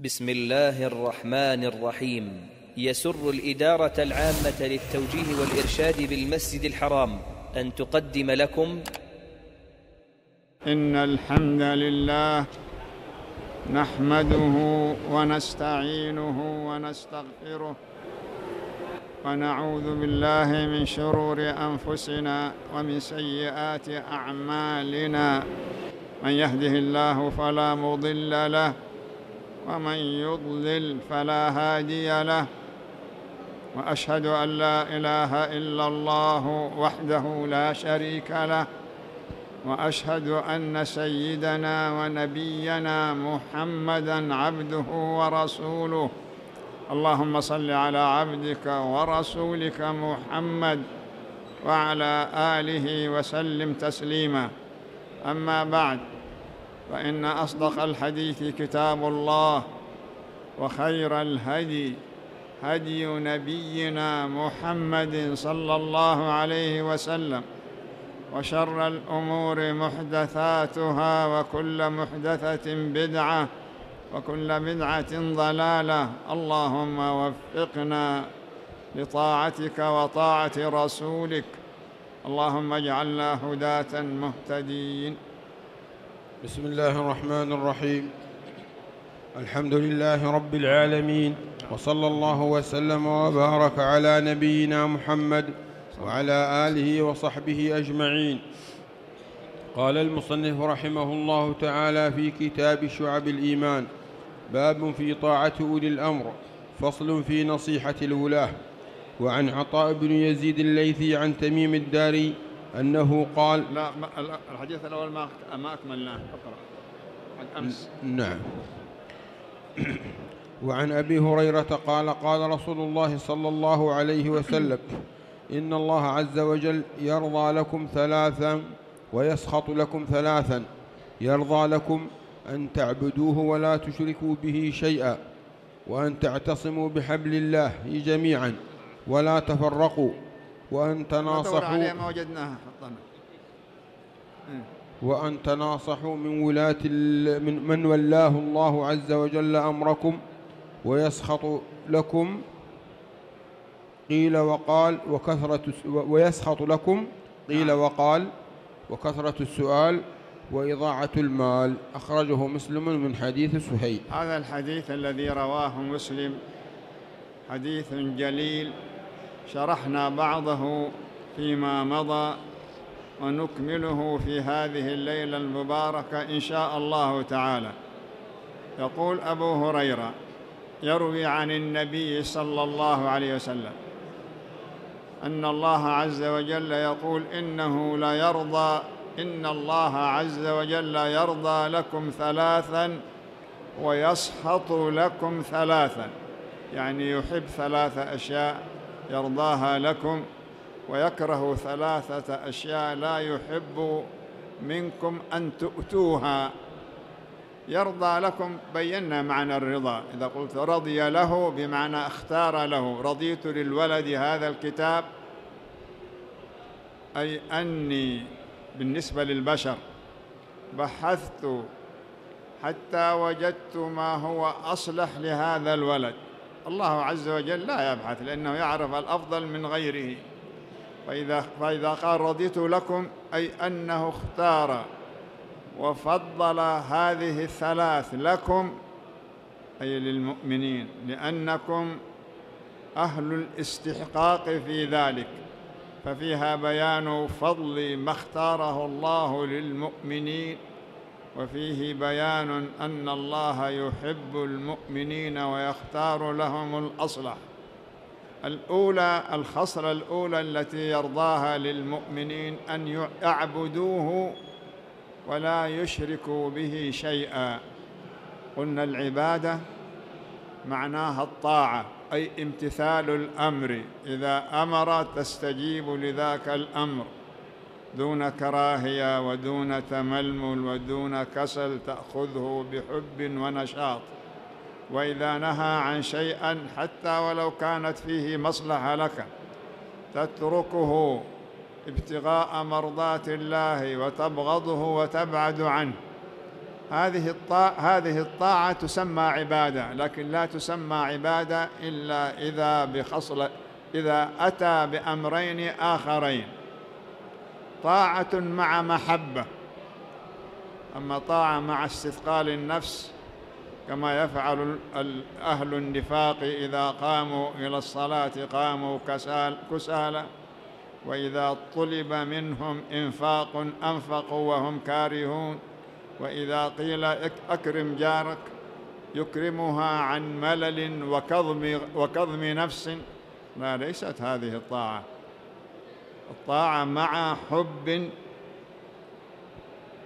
بسم الله الرحمن الرحيم. يسر الإدارة العامة للتوجيه والإرشاد بالمسجد الحرام أن تقدم لكم. إن الحمد لله نحمده ونستعينه ونستغفره ونعوذ بالله من شرور أنفسنا ومن سيئات أعمالنا. من يهده الله فلا مضل له ومن يضلل فلا هادي له وأشهد أن لا إله إلا الله وحده لا شريك له وأشهد أن سيدنا ونبينا محمدا عبده ورسوله. اللهم صل على عبدك ورسولك محمد وعلى آله وسلم تسليما. أما بعد فإن أصدق الحديث كتاب الله وخير الهدي هدي نبينا محمد صلى الله عليه وسلم وشر الأمور محدثاتها وكل محدثة بدعة وكل بدعة ضلالة اللهم وفقنا لطاعتك وطاعة رسولك اللهم اجعلنا هداة مهتدين بسم الله الرحمن الرحيم. الحمد لله رب العالمين وصلى الله وسلم وبارك على نبينا محمد وعلى آله وصحبه أجمعين. قال المصنف رحمه الله تعالى في كتاب شعب الإيمان باب في طاعة أولي الأمر فصل في نصيحة الولاة. وعن عطاء بن يزيد الليثي عن تميم الداري أنه قال لا الحديث الأول ما أقرأ. عن أمس. نعم. وعن أبي هريرة قال قال رسول الله صلى الله عليه وسلم إن الله عز وجل يرضى لكم ثلاثا ويسخط لكم ثلاثا. يرضى لكم أن تعبدوه ولا تشركوا به شيئا وأن تعتصموا بحبل الله جميعا ولا تفرقوا تدور تناصحوا عليه ما وجدناها. وأن تناصحوا من ولاة من, من ولاه الله عز وجل أمركم ويسخط لكم قيل وقال وكثرة ويسخط لكم قيل نعم. وقال وكثرة السؤال وإضاعة المال. أخرجه مسلم من حديث سهيل. هذا الحديث الذي رواه مسلم حديث جليل. شرحنا بعضه فيما مضى. ونكمله في هذه الليلة المباركة إن شاء الله تعالى. يقول أبو هريرة يروي عن النبي صلى الله عليه وسلم أن الله عز وجل يقول إنه لا يرضى إن الله عز وجل يرضى لكم ثلاثا ويسخط لكم ثلاثا. يعني يحب ثلاث أشياء يرضاها لكم ويكره ثلاثة أشياء لا يحب منكم أن تؤتوها. يرضى لكم بينا معنى الرضا. إذا قلت رضي له بمعنى اختار له. رضيت للولد هذا الكتاب أي أني بالنسبة للبشر بحثت حتى وجدت ما هو أصلح لهذا الولد. الله عز وجل لا يبحث لأنه يعرف الأفضل من غيره. فاذا فإذا قال رضيت لكم أي أنه اختار وفضل هذه الثلاث لكم أي للمؤمنين لأنكم أهل الاستحقاق في ذلك ففيها بيان فضل ما اختاره الله للمؤمنين وفيه بيان أن الله يحب المؤمنين ويختار لهم الأصلح. الأولى الخصله الأولى التي يرضاها للمؤمنين أن يعبدوه ولا يشركوا به شيئا. قلنا العبادة معناها الطاعة أي امتثال الأمر. إذا أمر تستجيب لذاك الأمر. دون كراهية ودون تململ ودون كسل تأخذه بحب ونشاط. وإذا نهى عن شيئا حتى ولو كانت فيه مصلحة لك تتركه ابتغاء مرضات الله وتبغضه وتبعد عنه. هذه الطاعة هذه الطاعة تسمى عبادة لكن لا تسمى عبادة إلا إذا بخصلة إذا أتى بأمرين آخرين. طاعة مع محبة أما طاعة مع استثقال النفس كما يفعل أهل النفاق إذا قاموا إلى الصلاة قاموا كسال كسالى وإذا طلب منهم إنفاق أنفقوا وهم كارهون. وإذا قيل أكرم جارك يكرمها عن ملل وكظم, وكظم نفس. لا ليست هذه الطاعة. الطاعة مع حب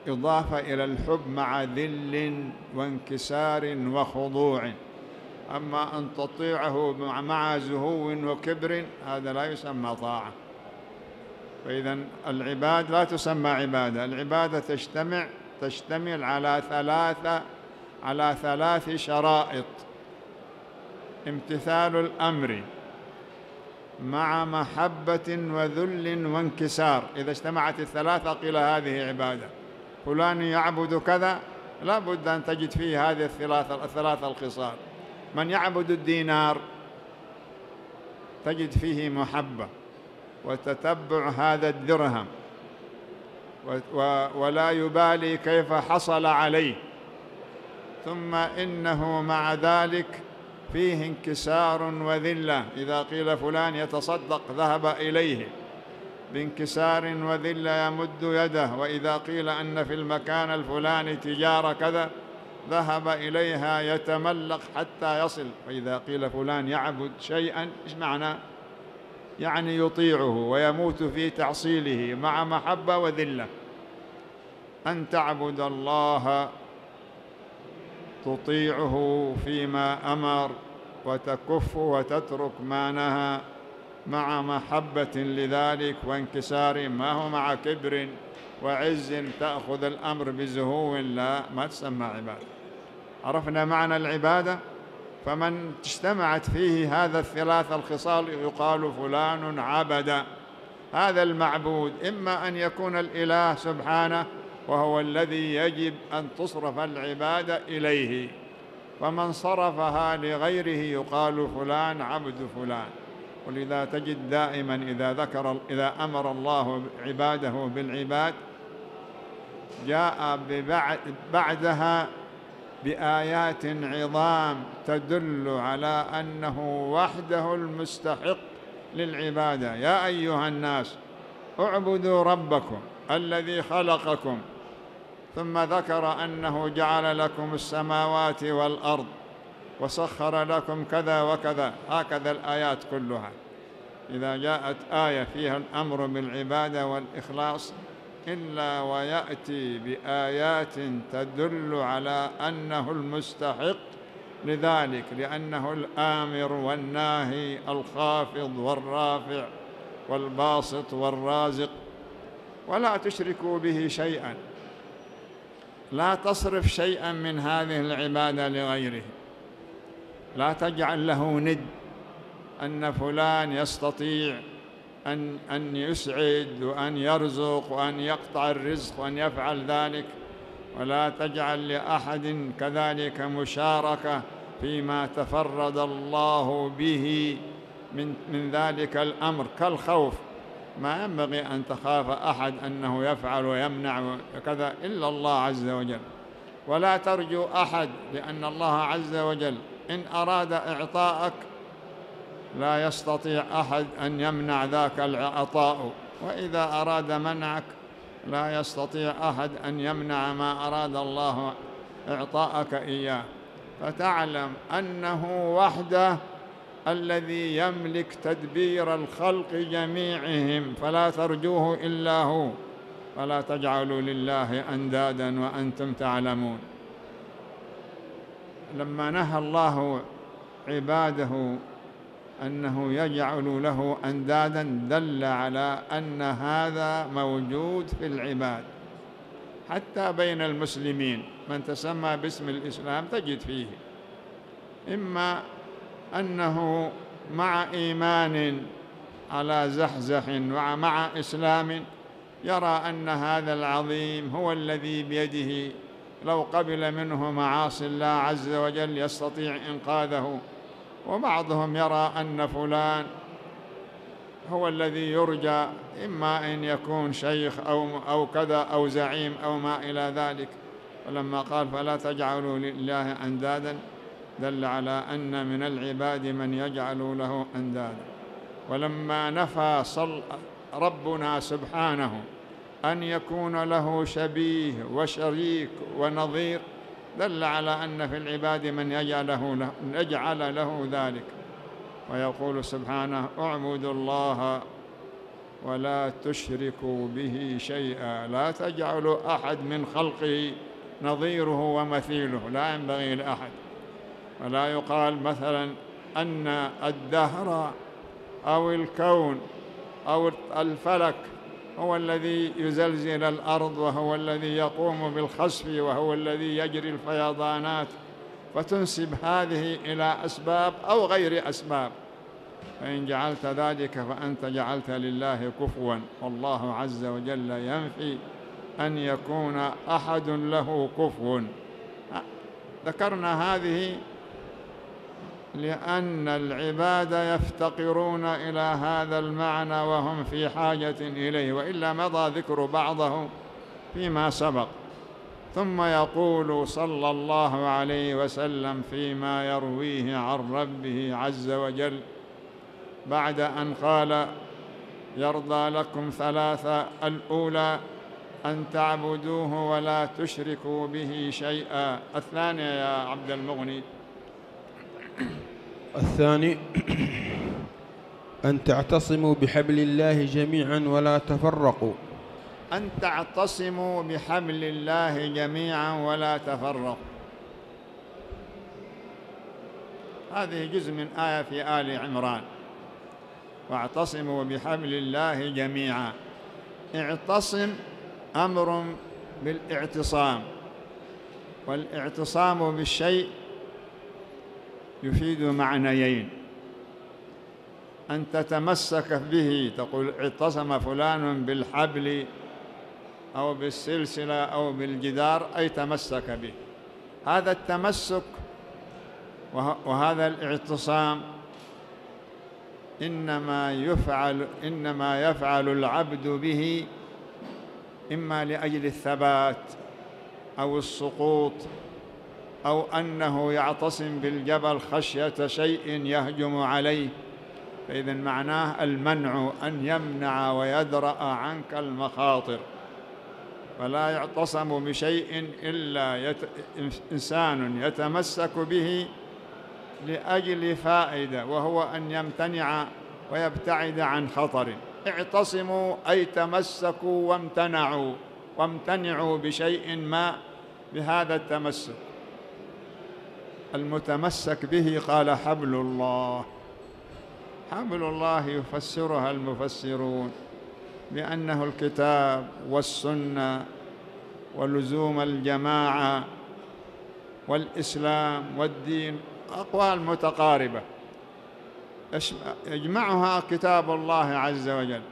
إضافة إلى الحب مع ذل وانكسار وخضوع. أما أن تطيعه مع زهو وكبر هذا لا يسمى طاعة. فإذا العباد لا تسمى عبادة العبادة تجتمع تشتمل على ثلاثة على ثلاث شرائط. امتثال الأمر مع محبة وذل وانكسار. إذا اجتمعت الثلاثة قيل هذه عبادة. فلان يعبد كذا لا بد أن تجد فيه هذه الثلاثة الثلاثة الخصال من يعبد الدينار تجد فيه محبة وتتبع هذا الدرهم ولا يبالي كيف حصل عليه. ثم إنه مع ذلك فيه انكسار وذلة. إذا قيل فلان يتصدق ذهب إليه. بانكسار وذلة يمد يده وإذا قيل أن في المكان الفلاني تجارة كذا ذهب إليها يتملق حتى يصل. فإذا قيل فلان يعبد شيئا إيش معنى؟ يعني يطيعه ويموت في تعصيله مع محبة وذلة. أن تعبد الله تطيعه فيما أمر وتكف وتترك ما نهى. مع محبة لذلك وانكسار ما هو مع كبر وعز تأخذ الأمر بزهو لا ما تسمى عبادة. عرفنا معنى العبادة؟ فمن اجتمعت فيه هذا الثلاث الخصال يقال فلان عبد. هذا المعبود إما أن يكون الإله سبحانه وهو الذي يجب أن تصرف العبادة إليه. ومن صرفها لغيره يقال فلان عبد فلان. ولذا تجد دائما إذا ذكر إذا أمر الله عباده بالعباد جاء ببعد بعدها بآيات عظام تدل على أنه وحده المستحق للعبادة. يا أيها الناس اعبدوا ربكم الذي خلقكم ثم ذكر أنه جعل لكم السماوات والأرض وسخر لكم كذا وكذا. هكذا الآيات كلها. إذا جاءت آية فيها الأمر بالعبادة والإخلاص إلا ويأتي بآيات تدل على أنه المستحق لذلك لأنه الآمر والناهي الخافض والرافع والباسط والرازق. ولا تشركوا به شيئا. لا تصرف شيئا من هذه العبادة لغيره. لا تجعل له ند أن فلان يستطيع أن أن يسعد وأن يرزق وأن يقطع الرزق وأن يفعل ذلك. ولا تجعل لأحد كذلك مشاركة فيما تفرد الله به من من ذلك الأمر. كالخوف. ما ينبغي أن تخاف أحد أنه يفعل ويمنع وكذا إلا الله عز وجل. ولا ترجو أحد لأن الله عز وجل إن أراد إعطاءك لا يستطيع أحد أن يمنع ذاك العطاء وإذا أراد منعك لا يستطيع أحد أن يمنع ما أراد الله إعطاءك إياه. فتعلم أنه وحده الذي يملك تدبير الخلق جميعهم فلا ترجوه إلا هو فلا تجعلوا لله أندادا وأنتم تعلمون. لما نهى الله عباده أنه يجعل له أندادا دل على أن هذا موجود في العباد. حتى بين المسلمين من تسمى باسم الإسلام تجد فيه. إما أنه مع إيمان على زحزح ومع إسلام يرى أن هذا العظيم هو الذي بيده لو قبل منه معاصي الله عز وجل يستطيع إنقاذه. وبعضهم يرى أن فلان هو الذي يرجى إما أن يكون شيخ أو, أو كذا أو زعيم أو ما إلى ذلك. ولما قال فلا تجعلوا لله أندادا دل على أن من العباد من يجعل له أندادا. ولما نفى صل ربنا سبحانه أن يكون له شبيه وشريك ونظير دل على أن في العباد من يجعله له, يجعل له ذلك. ويقول سبحانه اعبدوا الله ولا تشركوا به شيئا لا تجعلوا أحد من خلقه نظيره ومثيله لا ينبغي لأحد. ولا يقال مثلا أن الدهر أو الكون أو الفلك هو الذي يزلزل الأرض وهو الذي يقوم بالخسف وهو الذي يجري الفيضانات. فتنسب هذه إلى أسباب أو غير أسباب. فإن جعلت ذلك فأنت جعلت لله كفوا. والله عز وجل ينفي أن يكون أحد له كفو ذكرنا هذه لأن العباد يفتقرون إلى هذا المعنى وهم في حاجة إليه وإلا مضى ذكر بعضه فيما سبق. ثم يقول صلى الله عليه وسلم فيما يرويه عن ربه عز وجل بعد أن قال يرضى لكم ثلاثة الأولى أن تعبدوه ولا تشركوا به شيئا. الثانية يا عبد المغني. الثاني أن تعتصموا بحبل الله جميعا ولا تفرقوا. أن تعتصموا بحبل الله جميعا ولا تفرقوا. هذه جزء من آية في آل عمران. واعتصموا بحبل الله جميعا. اعتصم أمر بالاعتصام. والإعتصام بالشيء يفيد معنيين. أن تتمسك به تقول اعتصم فلان بالحبل أو بالسلسلة أو بالجدار أي تمسك به. هذا التمسك وهذا الاعتصام إنما يفعل إنما يفعل العبد به إما لأجل الثبات أو السقوط أو أنه يعتصم بالجبل خشية شيء يهجم عليه. فإذا معناه المنع أن يمنع ويدرأ عنك المخاطر. فلا يعتصم بشيء إلا يت... إنسان يتمسك به لأجل فائدة وهو أن يمتنع ويبتعد عن خطر. اعتصموا أي تمسكوا وامتنعوا وامتنعوا بشيء ما بهذا التمسك. المتمسك به قال حبل الله. حبل الله يفسرها المفسرون بأنه الكتاب والسنة ولزوم الجماعة والإسلام والدين أقوال متقاربة. يجمعها كتاب الله عز وجل.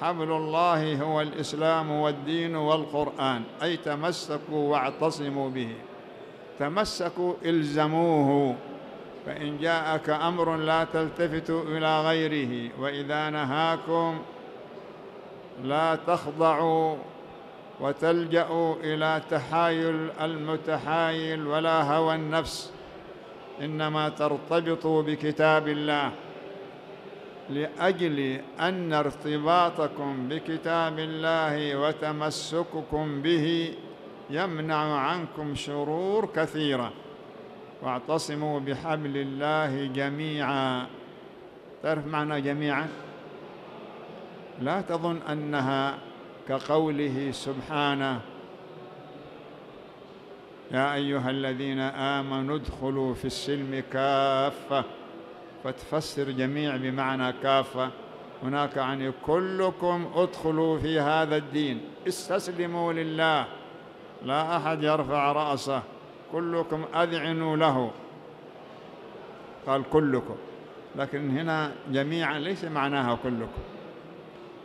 حبل الله هو الإسلام والدين والقرآن. أي تمسكوا واعتصموا به. تمسكوا إلزموه فإن جاءك أمر لا تلتفتوا إلى غيره وإذا نهاكم لا تخضعوا وتلجأوا إلى تحايل المتحايل ولا هوى النفس إنما ترتبطوا بكتاب الله. لأجل أن ارتباطكم بكتاب الله وتمسككم به يمنع عنكم شرور كثيرة. واعتصموا بحبل الله جميعا. تعرف معنى جميعا؟ لا تظن أنها كقوله سبحانه. يا أيها الذين آمنوا ادخلوا في السلم كافة. فتفسر جميع بمعنى كافة. هناك يعني كلكم ادخلوا في هذا الدين. استسلموا لله. لا أحد يرفع رأسه. كلكم أذعنوا له. قال كلكم. لكن هنا جميعا ليس معناها كلكم.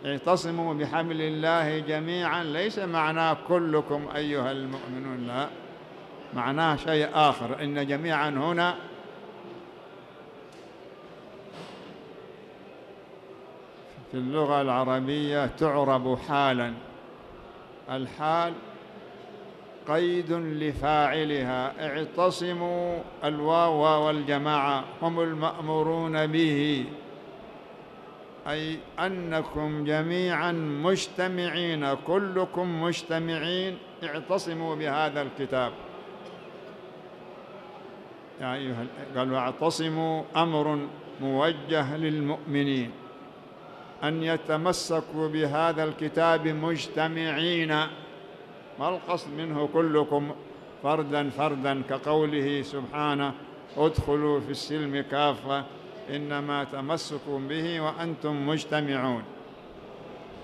اعتصموا بحبل الله جميعا ليس معناه كلكم أيها المؤمنون. لا معناه شيء آخر. إن جميعا هنا في اللغة العربية تعرب حالا. الحال قيد لفاعلها. اعتصموا الواو والجماعة هم المأمورون به. أي أنكم جميعا مجتمعين كلكم مجتمعين اعتصموا بهذا الكتاب. يا أيها قالوا اعتصموا أمر موجه للمؤمنين. أن يتمسكوا بهذا الكتاب مجتمعين. ما القصد منه كلكم فردا فردا كقوله سبحانه ادخلوا في السلم كافة إنما تمسكوا به وأنتم مجتمعون.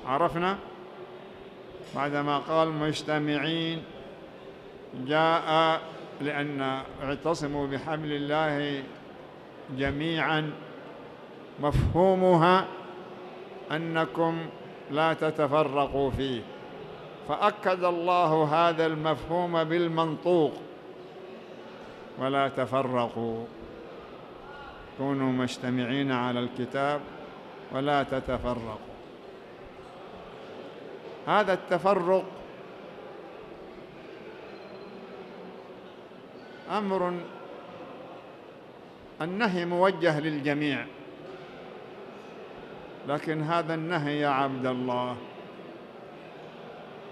عرفنا؟ بعدما قال مجتمعين جاء لأن اعتصموا بحبل الله جميعا مفهومها أنكم لا تتفرقوا فيه. فأكد الله هذا المفهوم بالمنطوق. ولا تفرقوا. كونوا مجتمعين على الكتاب ولا تتفرقوا. هذا التفرق أمر النهي موجه للجميع. لكن هذا النهي يا عبد الله.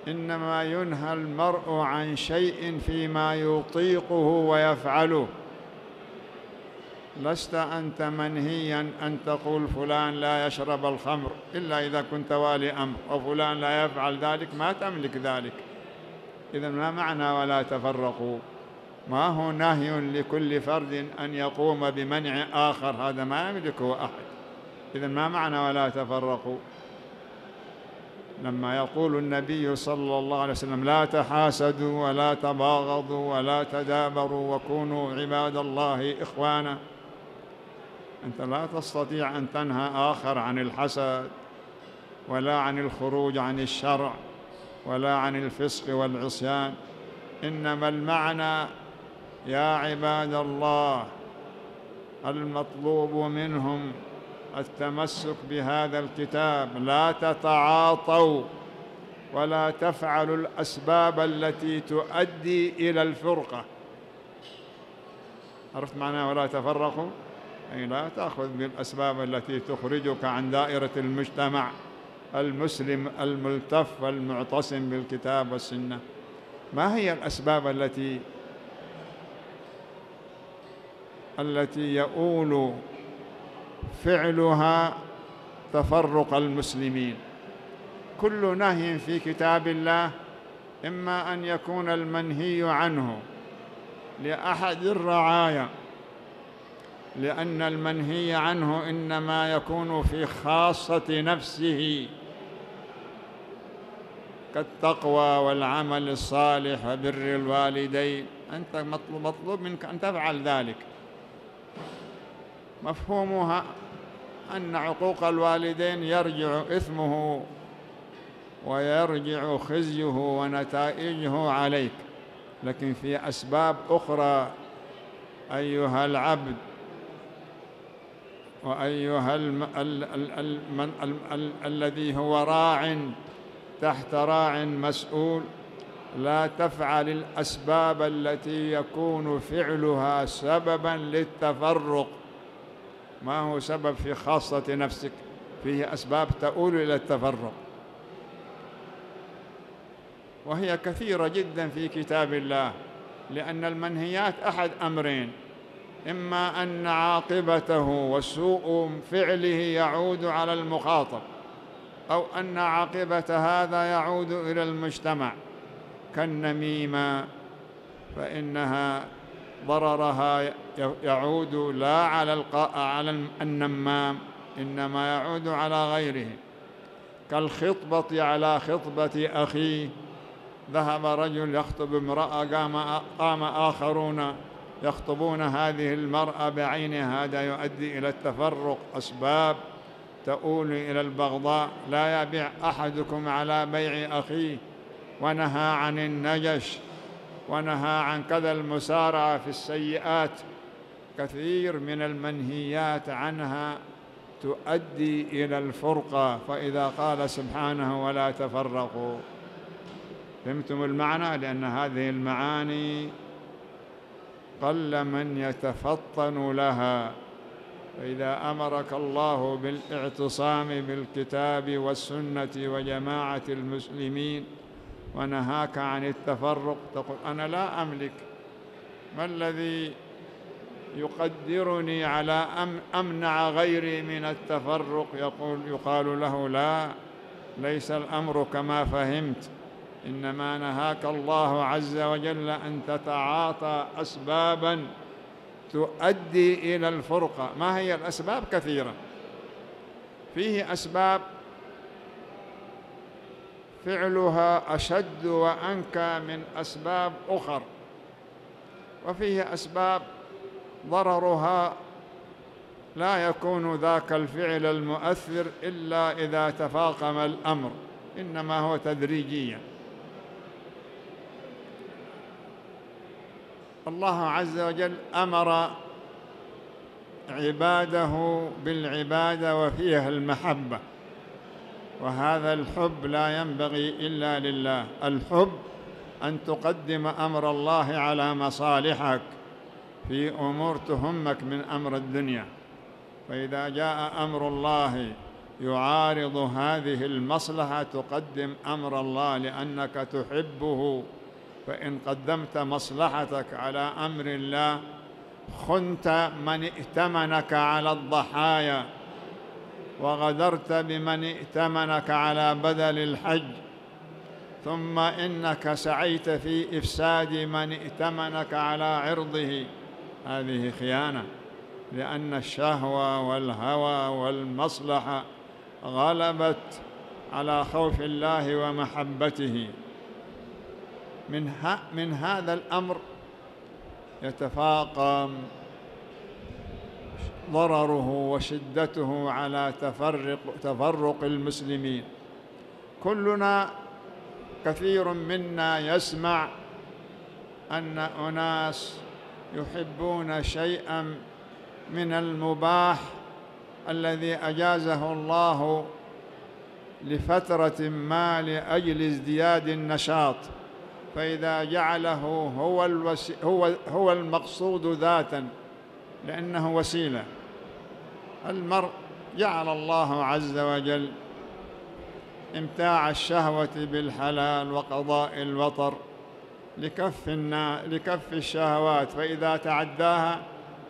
إنما ينهى المرء عن شيء فيما يطيقه ويفعله. لست أنت منهيا أن تقول فلان لا يشرب الخمر إلا إذا كنت والي أمر وفلان لا يفعل ذلك ما تملك ذلك. اذا ما معنى ولا تفرقوا؟ ما هو نهي لكل فرد أن يقوم بمنع آخر؟ هذا ما يملكه أحد. اذا ما معنى ولا تفرقوا؟ لما يقول النبي صلى الله عليه وسلم لا تحاسدوا ولا تباغضوا ولا تدابروا وكونوا عباد الله إخوانا أنت لا تستطيع أن تنهى آخر عن الحسد ولا عن الخروج عن الشرع ولا عن الفسق والعصيان. إنما المعنى يا عباد الله المطلوب منهم التمسك بهذا الكتاب. لا تتعاطوا ولا تفعلوا الأسباب التي تؤدي إلى الفرقة. عرفت معناه ولا تفرقوا؟ أي لا تأخذ بالأسباب التي تخرجك عن دائرة المجتمع المسلم الملتف المعتصم بالكتاب والسنة. ما هي الأسباب التي التي يؤول فعلها تفرق المسلمين. كل نهي في كتاب الله إما أن يكون المنهي عنه لأحد الرعايا لأن المنهي عنه إنما يكون في خاصة نفسه كالتقوى والعمل الصالح وبر الوالدين. أنت مطلوب منك أن تفعل ذلك. مفهومها أن عقوق الوالدين يرجع إثمه ويرجع خزيه ونتائجه عليك لكن في أسباب أخرى أيها العبد وأيها. الذي هو راع تحت راع مسؤول لا تفعل الأسباب التي يكون فعلها سببا للتفرق ما هو سبب في خاصة نفسك؟ فيه أسباب تؤول إلى التفرق. وهي كثيرة جدا في كتاب الله لأن المنهيات أحد أمرين إما أن عاقبته وسوء فعله يعود على المخاطب أو أن عاقبة هذا يعود إلى المجتمع. كالنميمة فإنها ضررها يعود لا على على النمام إنما يعود على غيره. كالخطبة على خطبة أخيه ذهب رجل يخطب امرأة قام قام آخرون يخطبون هذه المرأة بعينها. هذا يؤدي إلى التفرق أسباب تؤول إلى البغضاء. لا يبيع أحدكم على بيع أخيه. ونهى عن النجش ونهى عن كذا المسارعة في السيئات. كثير من المنهيات عنها تؤدي إلى الفرقة فإذا قال سبحانه ولا تفرقوا. فهمتم المعنى؟ لأن هذه المعاني قل من يتفطن لها. فإذا أمرك الله بالاعتصام بالكتاب والسنة وجماعة المسلمين ونهاك عن التفرق تقول أنا لا أملك. ما الذي يقدرني على أم أمنع غيري من التفرق. يقول يقال له لا ليس الأمر كما فهمت. إنما نهاك الله عز وجل أن تتعاطى أسبابا تؤدي إلى الفرقة. ما هي الأسباب؟ كثيرة. فيه أسباب فعلها أشد وأنكى من أسباب أخر. وفيه أسباب ضررها لا يكون ذاك الفعل المؤثر إلا إذا تفاقم الأمر إنما هو تدريجيا. الله عز وجل أمر عباده بالعبادة وفيها المحبة وهذا الحب لا ينبغي إلا لله الحب أن تقدم أمر الله على مصالحك. في أمور تهمك من أمر الدنيا. فإذا جاء أمر الله يعارض هذه المصلحة تقدم أمر الله لأنك تحبه. فإن قدمت مصلحتك على أمر الله خنت من ائتمنك على الضحايا. وغدرت بمن ائتمنك على بدل الحج. ثم إنك سعيت في إفساد من ائتمنك على عرضه. هذه خيانة لأن الشهوة والهوى والمصلحة غلبت على خوف الله ومحبته. من, من هذا الأمر يتفاقم ضرره وشدته على تفرق تفرق المسلمين. كلنا كثير منا يسمع أن أناس يحبون شيئا من المباح الذي أجازه الله لفترة ما لأجل ازدياد النشاط فإذا جعله هو الوسي هو هو المقصود ذاتا لأنه وسيلة. المرء جعل الله عز وجل إمتاع الشهوة بالحلال وقضاء الوطر لكف لكف الشهوات فإذا تعداها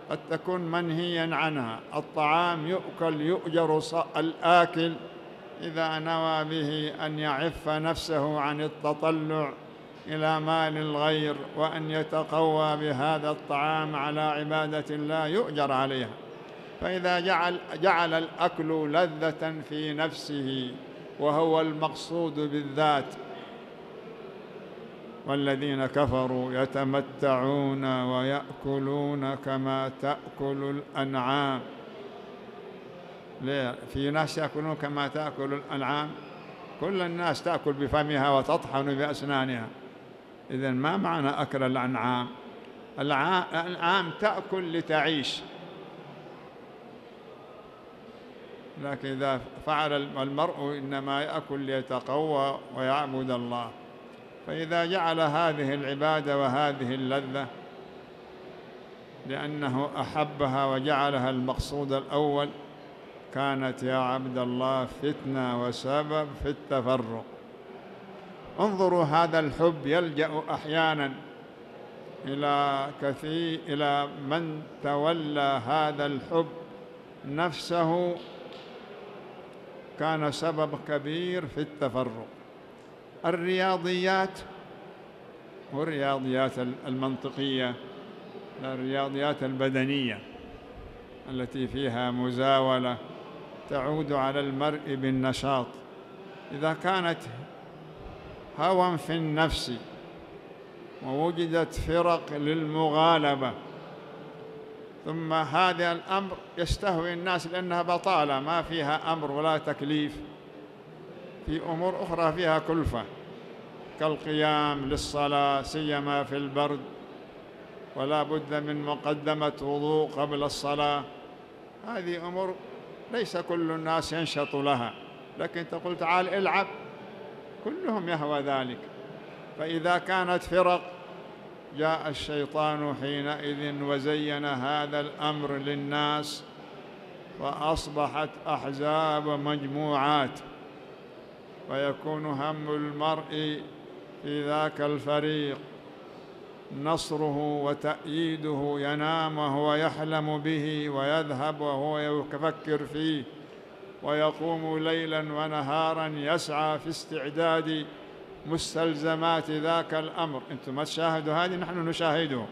قد تكون منهيا عنها. الطعام يؤكل يؤجر الآكل إذا نوى به أن يعف نفسه عن التطلع إلى مال الغير وأن يتقوى بهذا الطعام على عبادة الله يؤجر عليها. فإذا جعل جعل الأكل لذة في نفسه وهو المقصود بالذات والذين كفروا يتمتعون ويأكلون كما تأكل الأنعام. ليه؟ في ناس يأكلون كما تأكل الأنعام. كل الناس تأكل بفمها وتطحن بأسنانها. إذا ما معنى أكل الأنعام الأنعام تأكل لتعيش. لكن إذا فعل المرء إنما يأكل ليتقوى ويعبد الله. فإذا جعل هذه العبادة وهذه اللذة لأنه أحبها وجعلها المقصود الأول كانت يا عبد الله فتنة وسبب في التفرق. انظروا هذا الحب يلجأ أحيانا إلى كثير إلى من تولى هذا الحب نفسه كان سبب كبير في التفرق. الرياضيات والرياضيات المنطقية الرياضيات البدنية التي فيها مزاولة تعود على المرء بالنشاط. إذا كانت هوى في النفس ووجدت فرق للمغالبة ثم هذا الأمر يستهوي الناس لأنها بطالة ما فيها أمر ولا تكليف. في أمور أخرى فيها كلفة كالقيام للصلاة سيما في البرد ولا بد من مقدمة وضوء قبل الصلاة. هذه أمور ليس كل الناس ينشط لها لكن تقول تعال العب كلهم يهوى ذلك. فإذا كانت فرق جاء الشيطان حينئذ وزين هذا الأمر للناس فأصبحت أحزاب مجموعات. ويكون هم المرء في ذاك الفريق. نصره وتأييده ينام وهو يحلم به ويذهب وهو يفكر فيه. ويقوم ليلا ونهارا يسعى في استعداد مستلزمات ذاك الأمر. أنتم ما تشاهدوا هذه؟ نحن نشاهده.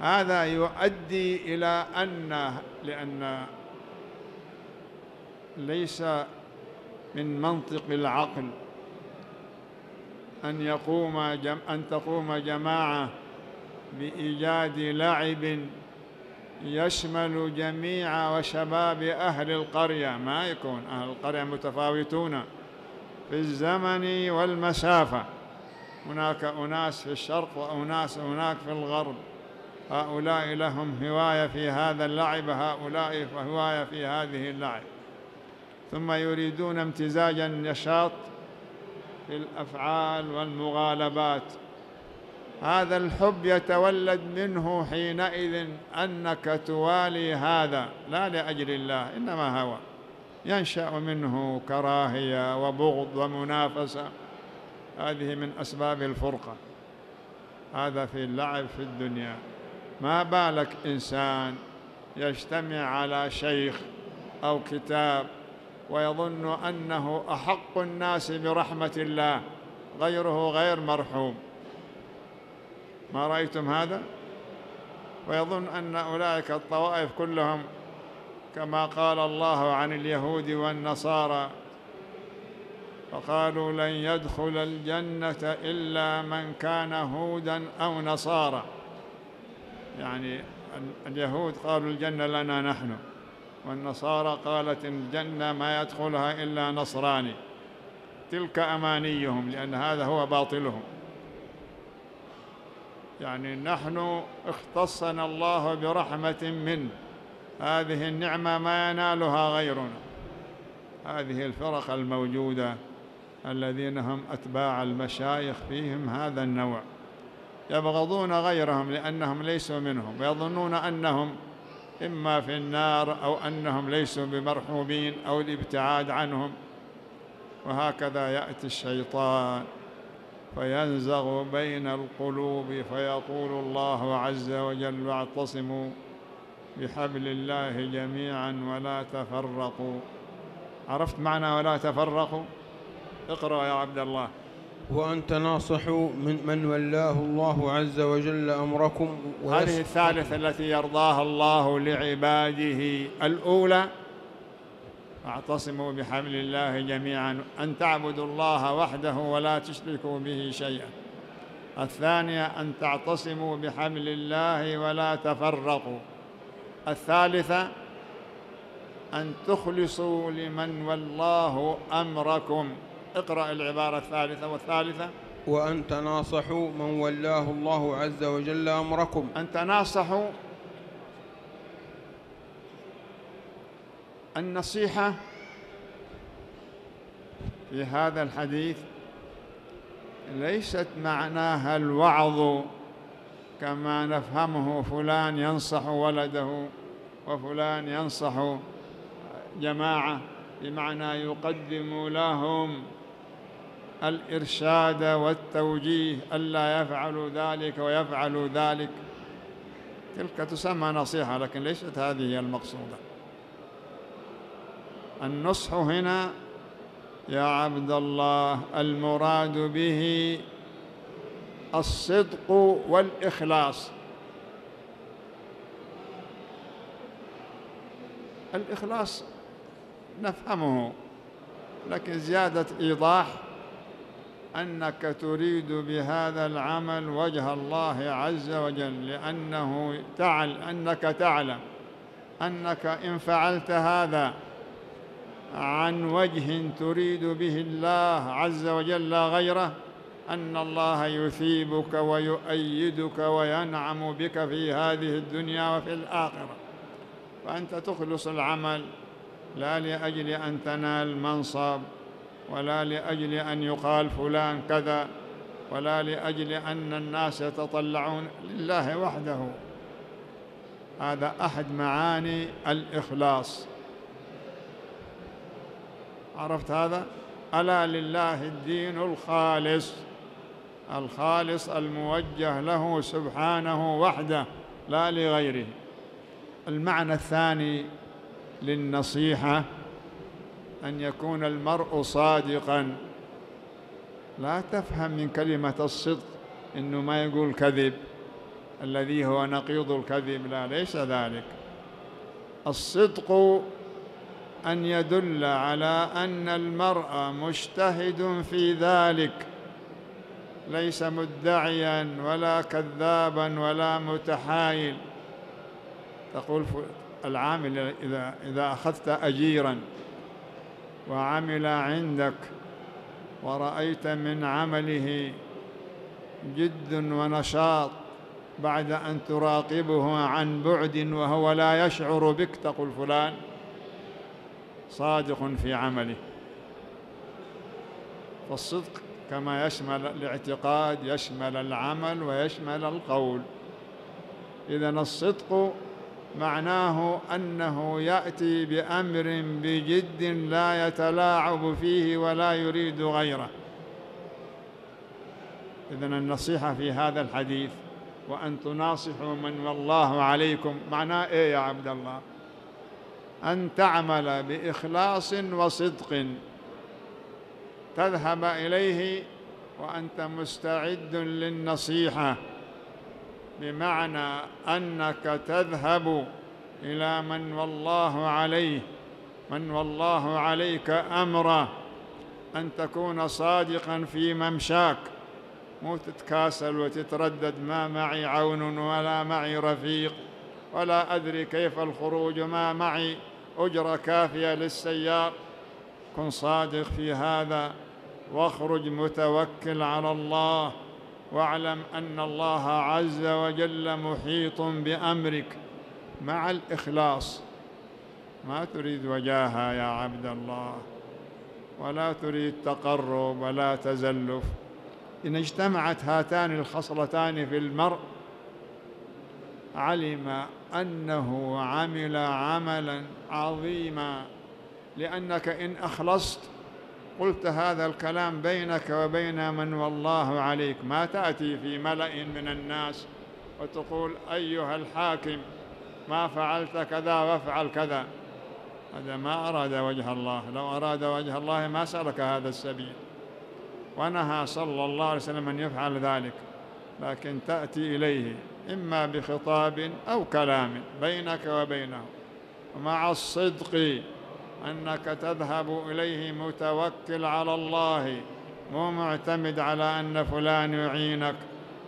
هذا يؤدي إلى أن لأن ليس من منطق العقل أن يقوم جم أن تقوم جماعة بإيجاد لعب يشمل جميع وشباب أهل القرية. ما يكون أهل القرية متفاوتون في الزمن والمسافة. هناك أناس في الشرق وأناس هناك في الغرب. هؤلاء لهم هواية في هذا اللعب هؤلاء هواية في هذه اللعب. ثم يريدون امتزاج النشاط في الأفعال والمغالبات. هذا الحب يتولد منه حينئذ أنك توالي هذا لا لأجل الله إنما هوى. ينشأ منه كراهية وبغض ومنافسة. هذه من أسباب الفرقة. هذا في اللعب في الدنيا. ما بالك إنسان يجتمع على شيخ أو كتاب ويظن أنه أحق الناس برحمة الله غيره غير مرحوم. ما رأيتم هذا؟ ويظن أن أولئك الطوائف كلهم كما قال الله عن اليهود والنصارى فقالوا لن يدخل الجنة إلا من كان هودا أو نصارى. يعني اليهود قالوا الجنة لنا نحن. والنصارى قالت الجنة ما يدخلها إلا نصراني تلك أمانيهم لأن هذا هو باطلهم. يعني نحن اختصنا الله برحمة منه. هذه النعمة ما ينالها غيرنا. هذه الفرق الموجودة الذين هم أتباع المشايخ فيهم هذا النوع. يبغضون غيرهم لأنهم ليسوا منهم ويظنون أنهم إما في النار أو أنهم ليسوا بمرحومين أو الابتعاد عنهم. وهكذا يأتي الشيطان فينزغ بين القلوب فيقول الله عز وجل واعتصموا بحبل الله جميعا ولا تفرقوا. عرفت معنى ولا تفرقوا؟ اقرأ يا عبد الله. وأن تناصحوا من من ولاه الله عز وجل أمركم هذه الثالثة التي يرضاها الله لعباده. الأولى اعتصموا بحبل الله جميعا أن تعبدوا الله وحده ولا تشركوا به شيئا. الثانية أن تعتصموا بحبل الله ولا تفرقوا. الثالثة أن تخلصوا لمن والله أمركم. اقرأ العبارة الثالثة والثالثة. وأن تناصحوا من ولاه الله عز وجل أمركم. أن تناصحوا النصيحة في هذا الحديث ليست معناها الوعظ كما نفهمه فلان ينصح ولده وفلان ينصح جماعة بمعنى يقدم لهم الإرشاد والتوجيه ألا يفعلوا ذلك ويفعلوا ذلك. تلك تسمى نصيحة لكن ليست هذه هي المقصودة. النصح هنا يا عبد الله المراد به الصدق والإخلاص. الإخلاص نفهمه لكن زيادة إيضاح أنك تريد بهذا العمل وجه الله عز وجل لأنه تعل أنك تعلم أنك إن فعلت هذا عن وجه تريد به الله عز وجل لا غيره أن الله يثيبك ويؤيدك وينعم بك في هذه الدنيا وفي الآخرة. فأنت تخلص العمل لا لأجل أن تنال منصب ولا لأجل أن يقال فلان كذا ولا لأجل أن الناس يتطلعون لله وحده. هذا أحد معاني الإخلاص. عرفت هذا؟ ألا لله الدين الخالص. الخالص الموجه له سبحانه وحده لا لغيره. المعنى الثاني للنصيحة أن يكون المرء صادقا. لا تفهم من كلمة الصدق إنه ما يقول كذب. الذي هو نقيض الكذب لا ليس ذلك. الصدق أن يدل على أن المرء مجتهد في ذلك ليس مدعيا ولا كذابا ولا متحايل. تقول العامل إذا إذا أخذت أجيرا وعمل عندك ورأيت من عمله جد ونشاط بعد أن تراقبه عن بعد وهو لا يشعر بك تقول فلان صادق في عمله. فالصدق كما يشمل الاعتقاد يشمل العمل ويشمل القول. اذا الصدق معناه أنه يأتي بأمر بجد لا يتلاعب فيه ولا يريد غيره. اذا النصيحة في هذا الحديث وأن تناصحوا من والله عليكم. معناه إيه يا عبد الله؟ أن تعمل بإخلاص وصدق. تذهب إليه وأنت مستعد للنصيحة. بمعنى أنك تذهب إلى من والله عليه من والله عليك أمره أن تكون صادقا في ممشاك مو تتكاسل وتتردد ما معي عون ولا معي رفيق ولا أدري كيف الخروج ما معي اجره كافية للسيار. كن صادق في هذا واخرج متوكل على الله. واعلم أن الله عز وجل محيط بأمرك مع الإخلاص. ما تريد وجاهة يا عبد الله ولا تريد تقرب ولا تزلف. إن اجتمعت هاتان الخصلتان في المرء علم أنه عمل عملا عظيما. لأنك إن أخلصت قلت هذا الكلام بينك وبين من والله عليك. ما تأتي في ملأ من الناس وتقول أيها الحاكم ما فعلت كذا وافعل كذا. هذا ما أراد وجه الله. لو أراد وجه الله ما سلك هذا السبيل. ونهى صلى الله عليه وسلم أن يفعل ذلك. لكن تأتي إليه إما بخطاب أو كلام بينك وبينه. ومع الصدق أنك تذهب إليه متوكل على الله مو معتمد على أن فلان يعينك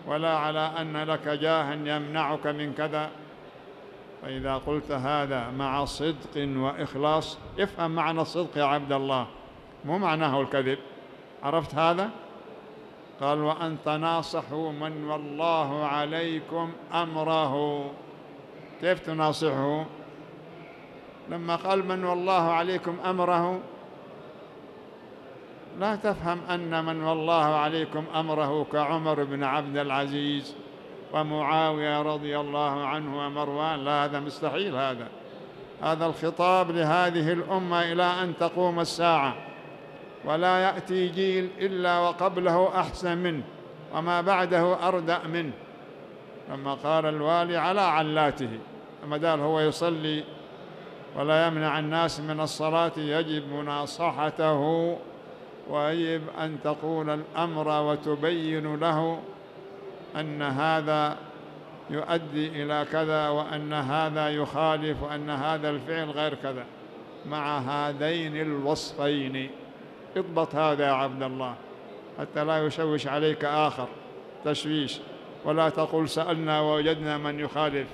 ولا على أن لك جاها يمنعك من كذا. فإذا قلت هذا مع صدق وإخلاص افهم معنى الصدق يا عبد الله مو معناه الكذب. عرفت هذا؟ قال وان تناصحوا من والله عليكم أمره. كيف تناصحه؟ لما قال من والله عليكم أمره لا تفهم أن من والله عليكم أمره كعمر بن عبد العزيز ومعاوية رضي الله عنه ومروان. لا هذا مستحيل هذا. هذا الخطاب لهذه الأمة إلى أن تقوم الساعة ولا يأتي جيل إلا وقبله أحسن منه وما بعده أردأ منه. لما قال الوالي على علاته ما دام هو يصلي ولا يمنع الناس من الصلاة يجب مناصحته ويجب أن تقول الأمر وتبين له أن هذا يؤدي إلى كذا وأن هذا يخالف وأن هذا الفعل غير كذا. مع هذين الوصفين. اضبط هذا يا عبد الله. حتى لا يشوش عليك آخر. تشويش. ولا تقول سألنا ووجدنا من يخالف.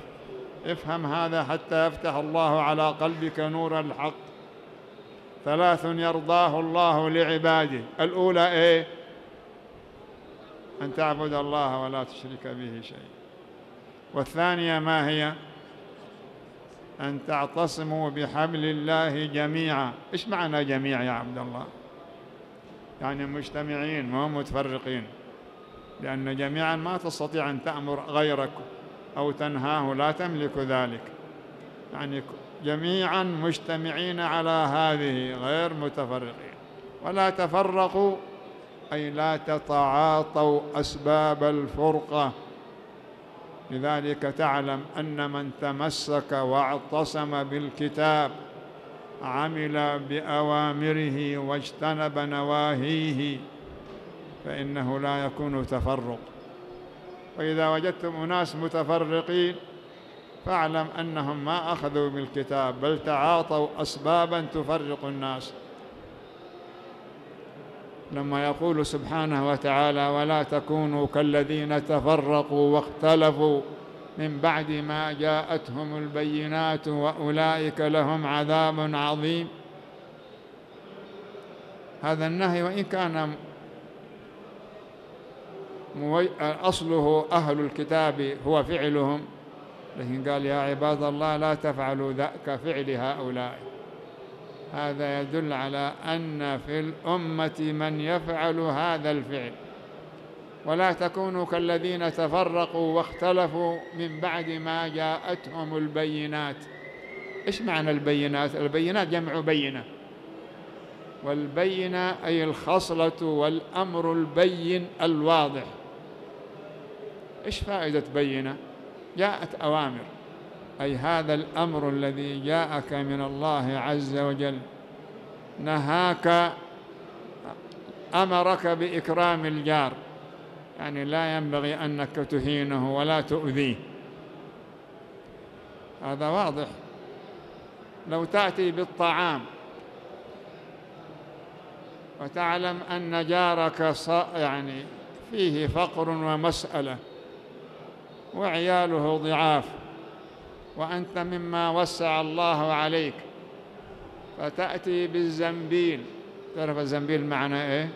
افهم هذا حتى يفتح الله على قلبك نور الحق. ثلاث يرضاه الله لعباده. الأولى إيه؟ أن تعبد الله ولا تشرك به شيء والثانية ما هي؟ أن تعتصموا بحبل الله جميعا. إيش معنى جميع يا عبد الله؟ يعني مجتمعين ما متفرقين. لأن جميعا ما تستطيع أن تأمر غيرك. أو تنهاه لا تملك ذلك. يعني جميعا مجتمعين على هذه غير متفرقين. ولا تفرقوا أي لا تتعاطوا أسباب الفرقة. لذلك تعلم أن من تمسك واعتصم بالكتاب عمل بأوامره واجتنب نواهيه فإنه لا يكون تفرق. وإذا وجدتم أناس متفرقين فاعلم أنهم ما أخذوا بالكتاب بل تعاطوا أسبابا تفرق الناس. لما يقول سبحانه وتعالى ولا تكونوا كالذين تفرقوا واختلفوا من بعد ما جاءتهم البينات وأولئك لهم عذاب عظيم. هذا النهي وإن كان أصله أهل الكتاب هو فعلهم. لكن قال يا عباد الله لا تفعلوا ذا كفعل هؤلاء. هذا يدل على أن في الأمة من يفعل هذا الفعل. ولا تكونوا كالذين تفرقوا واختلفوا من بعد ما جاءتهم البينات. إيش معنى البينات؟ البينات جمع بينة. والبينة أي الخصلة والأمر البين الواضح. إيش فائدة بينه جاءت أوامر. أي هذا الأمر الذي جاءك من الله عز وجل. نهاك أمرك بإكرام الجار. يعني لا ينبغي أنك تهينه ولا تؤذيه. هذا واضح. لو تأتي بالطعام وتعلم أن جارك يعني فيه فقر ومسألة وعياله ضعاف. وأنت مما وسع الله عليك. فتأتي بالزنبيل. تعرف الزنبيل معنى إيه؟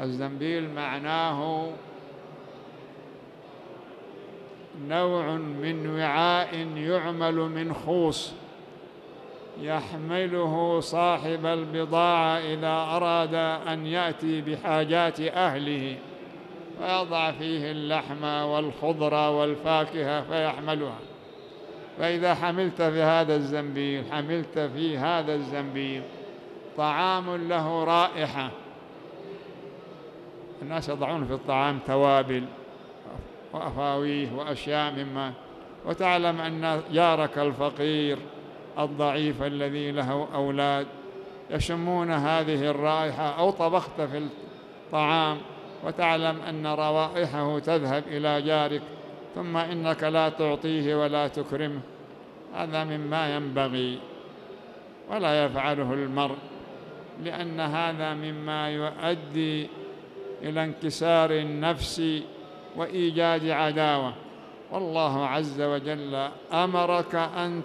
الزنبيل معناه نوع من وعاء يعمل من خوص. يحمله صاحب البضاعة إذا أراد أن يأتي بحاجات أهله. فيضع فيه اللحم والخضر والفاكهة فيحملها. فإذا حملت في هذا الزنبيل حملت في هذا الزنبيل طعام له رائحة. الناس يضعون في الطعام توابل وأفاويه وأشياء مما وتعلم أن جارك الفقير الضعيف الذي له أولاد يشمون هذه الرائحة أو طبخت في الطعام وتعلم أن روائحه تذهب إلى جارك ثم إنك لا تعطيه ولا تكرمه. هذا مما ينبغي ولا يفعله المرء لأن هذا مما يؤدي إلى انكسار النفس وإيجاد عداوة. والله عز وجل أمرك أن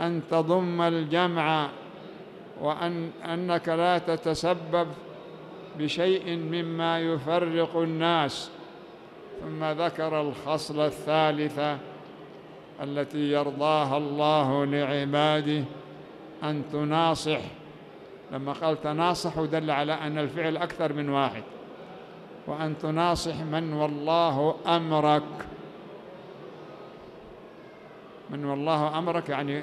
أن تضم الجمع وأن أنك لا تتسبب بشيء مما يفرق الناس. ثم ذكر الخصلة الثالثة التي يرضاها الله لعباده أن تناصح. لما قال تناصح دل على أن الفعل أكثر من واحد. وأن تناصح من والله أمرك. من والله أمرك يعني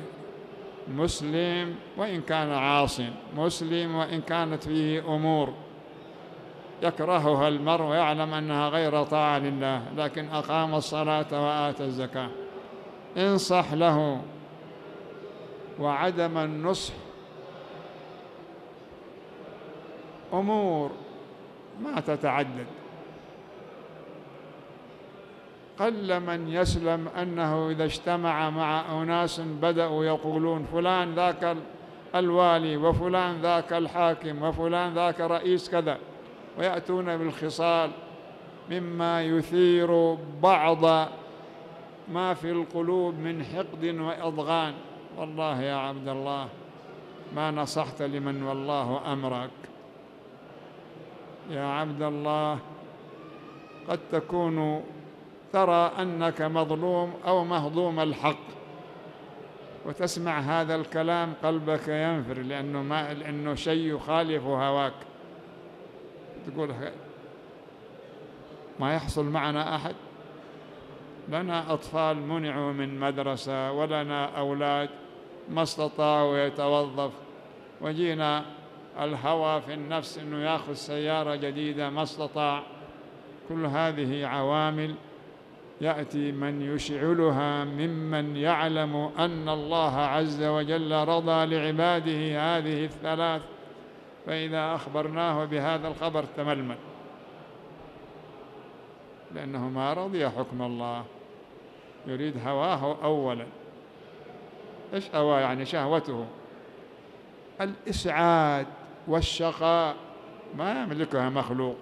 مسلم وإن كان عاص. مسلم وإن كانت فيه أمور. يكرهها المرء ويعلم أنها غير طاعة لله لكن أقام الصلاة وآتى الزكاة. انصح له وعدم النصح. أمور ما تتعدد. قل من يسلم أنه إذا اجتمع مع أناس بدأوا يقولون فلان ذاك الوالي وفلان ذاك الحاكم وفلان ذاك رئيس كذا. ويأتون بالخصال مما يثير بعض ما في القلوب من حقد وإضغان. والله يا عبد الله ما نصحت لمن والله أمرك. يا عبد الله قد تكون ترى أنك مظلوم أو مهضوم الحق وتسمع هذا الكلام قلبك ينفر لأنه ما لأنه شيء يخالف هواك. تقول ما يحصل معنا أحد. لنا أطفال منعوا من مدرسة ولنا أولاد ما استطاعوا يتوظف. وجينا الهوى في النفس إنه يأخذ سيارة جديدة ما استطاع. كل هذه عوامل يأتي من يشعلها ممن يعلم أن الله عز وجل رضى لعباده هذه الثلاث. فإذا أخبرناه بهذا الخبر تململ. لأنه ما رضي حكم الله. يريد هواه اولا. إيش هواه؟ يعني شهوته. الإسعاد والشقاء. ما يملكها مخلوق.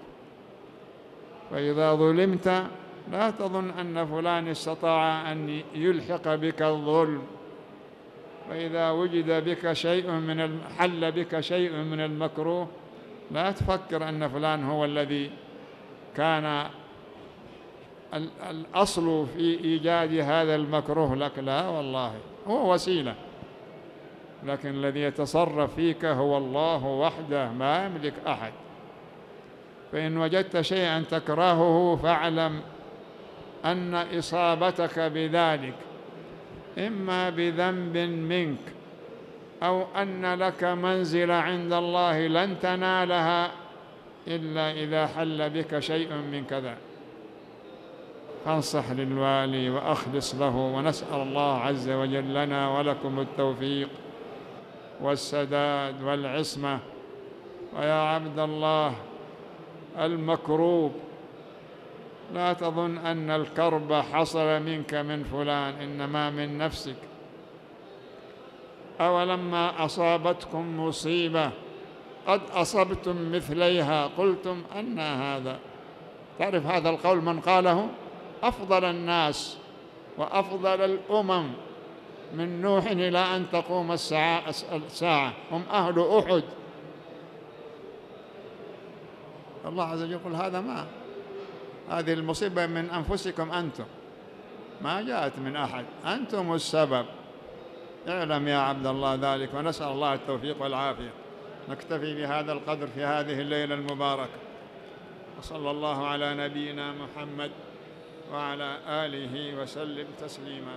فإذا ظلمت لا تظن أن فلان استطاع أن يلحق بك الظلم. فإذا وجد بك شيء من حل بك شيء من المكروه لا تفكر أن فلان هو الذي كان الأصل في إيجاد هذا المكروه لك. لا والله هو وسيلة. لكن الذي يتصرف فيك هو الله وحده ما يملك أحد. فإن وجدت شيئا تكرهه فاعلم أن إصابتك بذلك. إما بذنب منك أو أن لك منزله عند الله لن تنالها إلا إذا حل بك شيء من كذا. فانصح للوالي وأخلص له ونسأل الله عز وجل لنا ولكم التوفيق والسداد والعصمة. ويا عبد الله المكروب لا تظن أن الكرب حصل منك من فلان إنما من نفسك. أولما أصابتكم مصيبة قد أصبتم مثليها قلتم أن هذا. تعرف هذا القول من قاله؟ أفضل الناس وأفضل الأمم من نوح إلى أن تقوم الساعة الساعة. هم أهل أحد. الله عز وجل يقول هذا ما؟ هذه المصيبة من أنفسكم أنتم. ما جاءت من أحد. أنتم السبب. اعلم يا عبد الله ذلك ونسأل الله التوفيق والعافية. نكتفي بهذا القدر في هذه الليلة المباركة. وصلى الله على نبينا محمد وعلى آله وسلم تسليما.